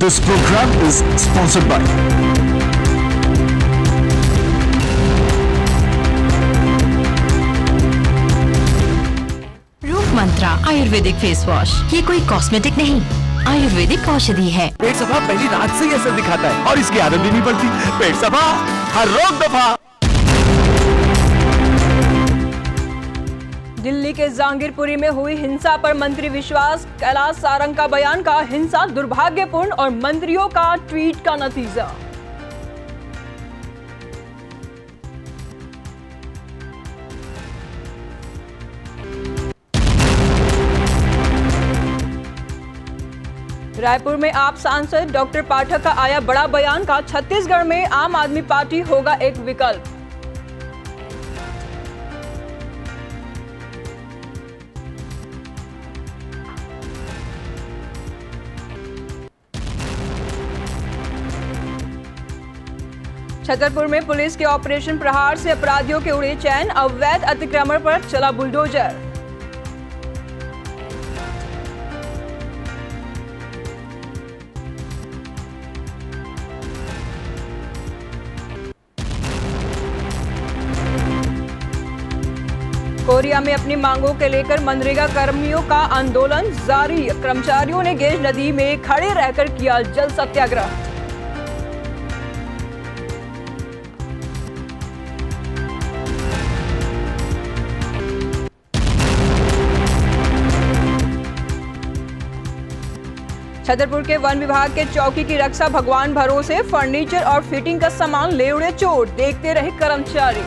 This program is sponsored by रूप मंत्रा Ayurvedic face wash ये कोई कॉस्मेटिक नहीं। आयुर्वेदिक औषधि है। पेट सफ़ा पहली रात से ही असर दिखाता है और इसकी आदत भी नहीं पड़ती। पेट सफ़ा हर रोग दफ़ा। दिल्ली के जांगीरपुरी में हुई हिंसा पर मंत्री विश्वास, कैलाश सारंग का बयान का हिंसा दुर्भाग्यपूर्ण और मंत्रियों का ट्वीट का नतीजा। रायपुर में आप सांसद डॉक्टर पाठक का आया बड़ा बयान का छत्तीसगढ़ में आम आदमी पार्टी होगा एक विकल्प। छतरपुर में पुलिस के ऑपरेशन प्रहार से अपराधियों के उड़े चैन, अवैध अतिक्रमण पर चला बुलडोजर। कोरिया में अपनी मांगों के लेकर मनरेगा कर्मियों का आंदोलन जारी। कर्मचारियों ने गेज नदी में खड़े रहकर किया जल सत्याग्रह। छतरपुर के वन विभाग के चौकी की रक्षा, भगवान भरोसे, फर्नीचर और फिटिंग का सामान ले उड़े चोट देखते रहे कर्मचारी।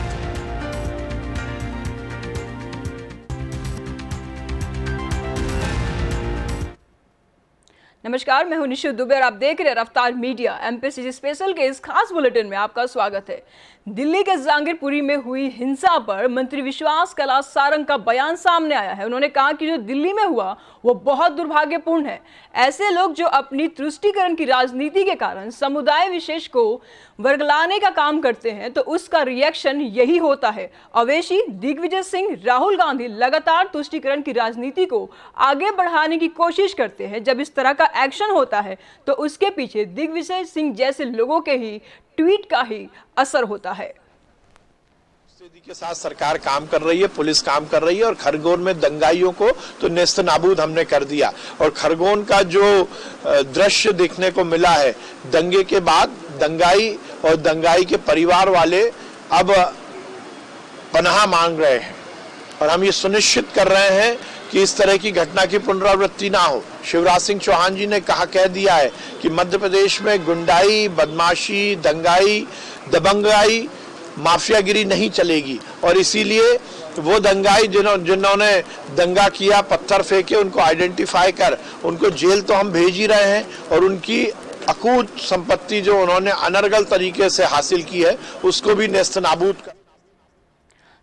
नमस्कार, मैं हूँ निशु दुबे और आप देख रहे हैं रफ्तार मीडिया एमपीसीसी स्पेशल के इस खास बुलेटिन में आपका स्वागत है। दिल्ली के जांगीरपुरी में हुई हिंसा पर मंत्री विश्वास कैलाश सारंग का बयान सामने आया है। उन्होंने कहा कि जो दिल्ली में हुआ, वो बहुत दुर्भाग्यपूर्ण है। ऐसे लोग जो अपनी तुष्टिकरण की राजनीति के कारण समुदाय विशेष को वर्गलाने का काम करते हैं तो उसका रिएक्शन यही होता है। अवेशी दिग्विजय सिंह, राहुल गांधी लगातार तुष्टिकरण की राजनीति को आगे बढ़ाने की कोशिश करते हैं, जब इस तरह का एक्शन होता है तो उसके पीछे दिग्विजय सिंह जैसे लोगों के ही ट्वीट का ही असर होता है। के साथ सरकार काम कर रही है, पुलिस काम कर रही है और खरगोन में दंगाइयों को तो नेस्त नाबूद हमने कर दिया। और खरगोन का जो दृश्य देखने को मिला है, दंगे के बाद दंगाई और दंगाई के परिवार वाले अब पनाह मांग रहे हैं। और हम ये सुनिश्चित कर रहे हैं कि इस तरह की घटना की पुनरावृत्ति ना हो। शिवराज सिंह चौहान जी ने कहा, कह दिया है कि मध्य प्रदेश में गुंडाई, बदमाशी, दंगाई, दबंगाई, माफियागिरी नहीं चलेगी। और इसीलिए वो दंगाई जिन्हों, जिन्होंने दंगा किया, पत्थर फेंके, उनको आइडेंटिफाई कर, उनको जेल तो हम भेज ही रहे हैं और उनकी अकूत संपत्ति जो उन्होंने अनर्गल तरीके से हासिल की है, उसको भी नेस्त नाबूद कर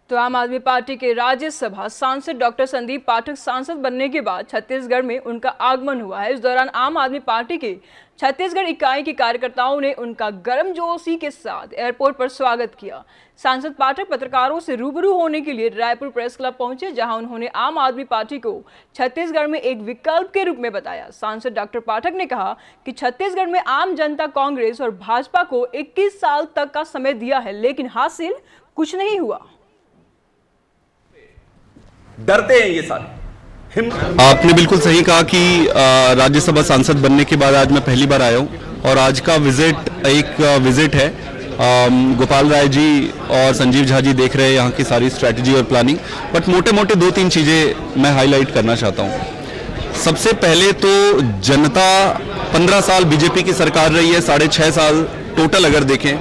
तो आम आदमी पार्टी के राज्यसभा सांसद डॉक्टर संदीप पाठक सांसद बनने के बाद छत्तीसगढ़ में उनका आगमन हुआ है। इस दौरान आम आदमी पार्टी के छत्तीसगढ़ इकाई के कार्यकर्ताओं ने उनका गर्मजोशी के साथ एयरपोर्ट पर स्वागत किया। सांसद पाठक पत्रकारों से रूबरू होने के लिए रायपुर प्रेस क्लब पहुँचे, जहाँ उन्होंने आम आदमी पार्टी को छत्तीसगढ़ में एक विकल्प के रूप में बताया। सांसद डॉक्टर पाठक ने कहा कि छत्तीसगढ़ में आम जनता कांग्रेस और भाजपा को 21 साल तक का समय दिया है, लेकिन हासिल कुछ नहीं हुआ। डरते हैं ये सारे। आपने बिल्कुल सही कहा कि राज्यसभा सांसद बनने के बाद आज मैं पहली बार आया हूँ और आज का विज़िट एक विज़िट है। गोपाल राय जी और संजीव झा जी देख रहे हैं यहाँ की सारी स्ट्रैटेजी और प्लानिंग बट मोटे मोटे दो तीन चीज़ें मैं हाईलाइट करना चाहता हूँ। सबसे पहले तो जनता पंद्रह साल बीजेपी की सरकार रही है, साढ़े छः साल टोटल अगर देखें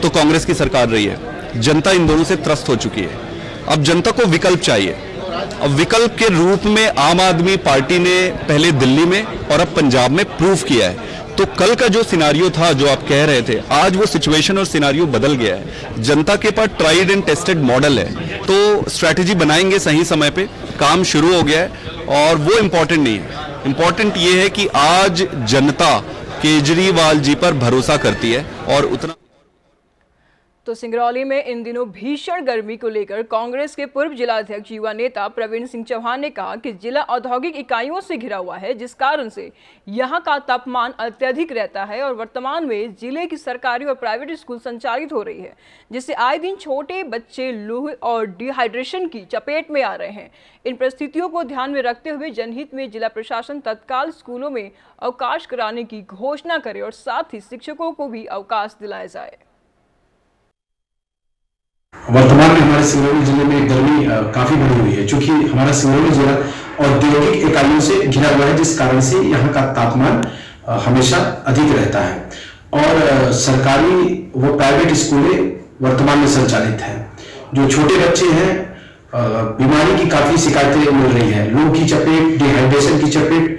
तो कांग्रेस की सरकार रही है। जनता इन दोनों से त्रस्त हो चुकी है। अब जनता को विकल्प चाहिए। अब विकल्प के रूप में आम आदमी पार्टी ने पहले दिल्ली में और अब पंजाब में प्रूव किया है। तो कल का जो सिनारियो था, जो आप कह रहे थे, आज वो सिचुएशन और सिनारियो बदल गया है। जनता के पास ट्राइड एंड टेस्टेड मॉडल है। तो स्ट्रैटेजी बनाएँगे सही समय पे, काम शुरू हो गया है और वो इंपॉर्टेंट नहीं है। इंपॉर्टेंट ये है कि आज जनता केजरीवाल जी पर भरोसा करती है और उतना तो सिंगरौली में इन दिनों भीषण गर्मी को लेकर कांग्रेस के पूर्व जिलाध्यक्ष युवा नेता प्रवीण सिंह चौहान ने कहा कि जिला औद्योगिक इकाइयों से घिरा हुआ है, जिस कारण से यहाँ का तापमान अत्यधिक रहता है और वर्तमान में ज़िले की सरकारी और प्राइवेट स्कूल संचालित हो रही है, जिससे आए दिन छोटे बच्चे लूह और डिहाइड्रेशन की चपेट में आ रहे हैं। इन परिस्थितियों को ध्यान में रखते हुए जनहित में जिला प्रशासन तत्काल स्कूलों में अवकाश कराने की घोषणा करे और साथ ही शिक्षकों को भी अवकाश दिलाया जाए। वर्तमान में हमारे सिंगरौली ज़िले में गर्मी काफ़ी बढ़ी हुई है क्योंकि हमारा सिंगरौली जिला औद्योगिक इकाइयों से घिरा हुआ है, जिस कारण से यहाँ का तापमान हमेशा अधिक रहता है। और सरकारी व प्राइवेट स्कूलें वर्तमान में संचालित हैं, जो छोटे बच्चे हैं बीमारी की काफ़ी शिकायतें मिल रही है लू की चपेट डिहाइड्रेशन की चपेट,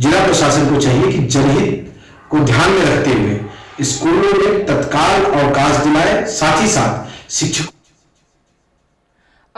जिला प्रशासन को चाहिए कि जनहित को ध्यान में रखते हुए स्कूलों में तत्काल अवकाश दिलाए, साथ ही साथ शिक्षक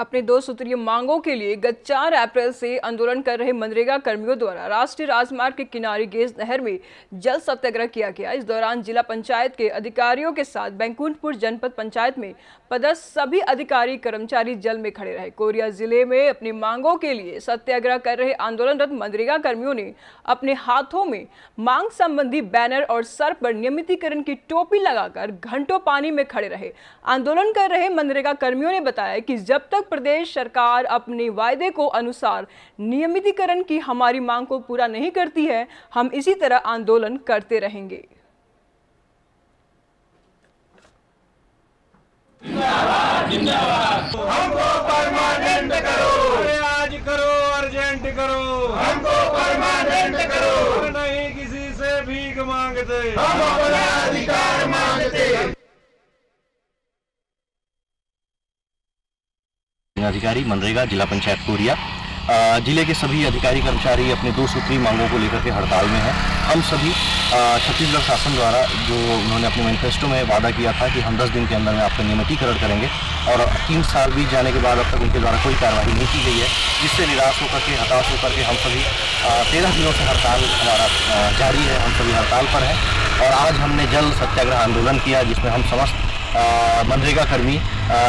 अपने दो सूत्रीय मांगों के लिए गत 4 अप्रैल से आंदोलन कर रहे मनरेगा कर्मियों द्वारा राष्ट्रीय राजमार्ग के किनारे गेज नहर में जल सत्याग्रह किया गया। इस दौरान जिला पंचायत के अधिकारियों के साथ बैंकुंठपुर जनपद पंचायत में पदस्थ सभी अधिकारी, कर्मचारी जल में खड़े रहे। कोरिया ज़िले में अपनी मांगों के लिए सत्याग्रह कर रहे आंदोलनरत मनरेगा कर्मियों ने अपने हाथों में मांग संबंधी बैनर और सर पर नियमितीकरण की टोपी लगाकर घंटों पानी में खड़े रहे। आंदोलन कर रहे मनरेगा कर्मियों ने बताया कि जब तक प्रदेश सरकार अपने वायदे को अनुसार नियमितीकरण की हमारी मांग को पूरा नहीं करती है हम इसी तरह आंदोलन करते रहेंगे। हमको परमानेंट करो। आज करो अर्जेंट करो। हमको परमानेंट करो। नहीं किसी से भीख मांगते। हम अपना अधिकार मांगते। अधिकारी मनरेगा, जिला पंचायत कोरिया। ज़िले के सभी अधिकारी, कर्मचारी अपने दो सूत्री मांगों को लेकर के हड़ताल में हैं। हम सभी छत्तीसगढ़ शासन द्वारा जो उन्होंने अपने मैनिफेस्टो में वादा किया था कि हम 10 दिन के अंदर में आपका नियमितीकरण करेंगे और तीन साल बीत जाने के बाद अब तक उनके द्वारा कोई कार्रवाई नहीं की गई है, जिससे निराश होकर के, हताश होकर के हम सभी तेरह दिनों से हड़ताल हमारा जारी है। हम सभी हड़ताल पर हैं और आज हमने जल सत्याग्रह आंदोलन किया, जिसमें हम समस्त मनरेगा कर्मी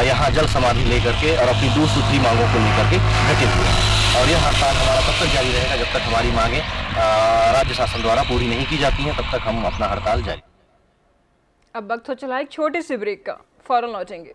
यहाँ जल समाधि लेकर के और अपनी दो सूत्री मांगों को लेकर के घटित हुए हैं। और यह हड़ताल हमारा तब तक जारी रहेगा जब तक हमारी मांगे राज्य शासन द्वारा पूरी नहीं की जाती हैं, तब तक हम अपना हड़ताल जारी अब वक्त हो चला एक छोटे से ब्रेक का फ़ौरन लौटेंगे